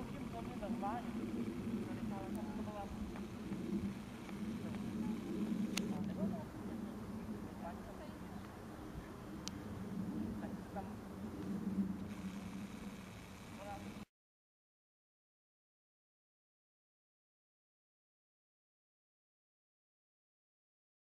całkiem do mnie normalnie.